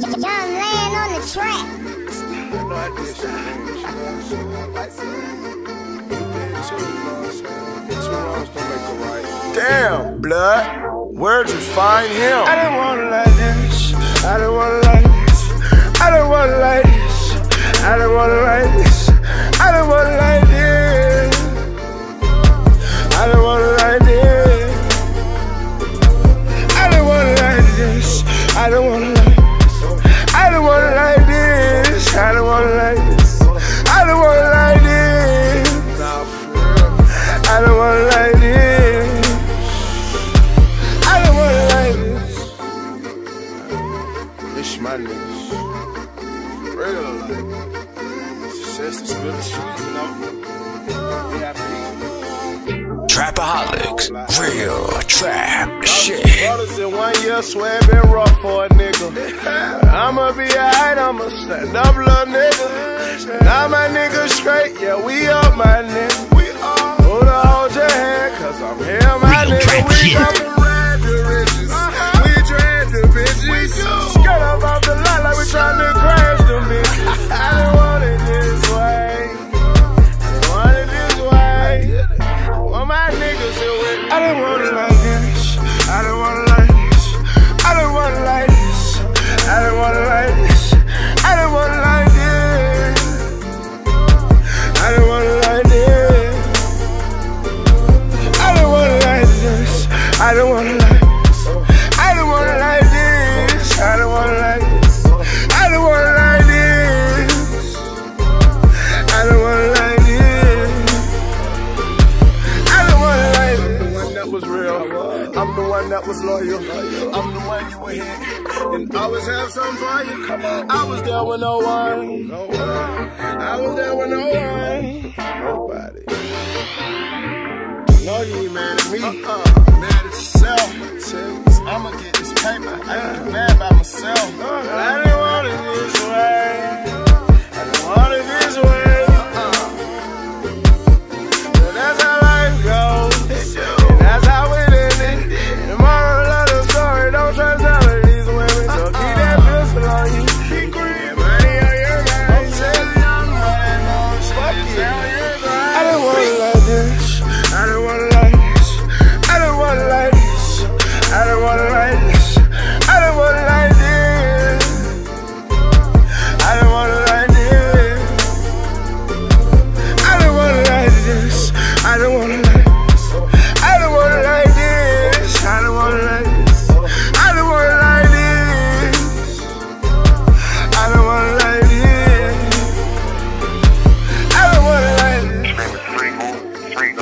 Young Lan on the track. Damn, blood. Where'd you find him? I don't wanna like this. I don't wanna like this. I don't wanna like this. bitch, my niggas. Real. Success is really shit, you know? Trapaholics, real trap shit. Brothers in one year, swear been rough for a nigga. I'ma be alright, I'ma stand up, little nigga. Now my nigga straight, yeah, we up, my nigga. We up. Hold, hold your hand, cause I'm here, my real nigga. We up. I've been rolling like I'm the one that was loyal. I'm the one you were here. And I always have some for you. Come on. I was there with no one. I was there with no one. Nobody. No, you ain't mad at me. Uh -uh.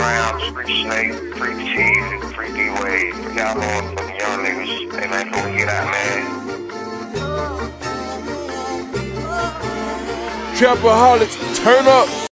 Brown, free Snake, free T, free D Y'all the young niggas, get out, man. Trapaholics, turn up.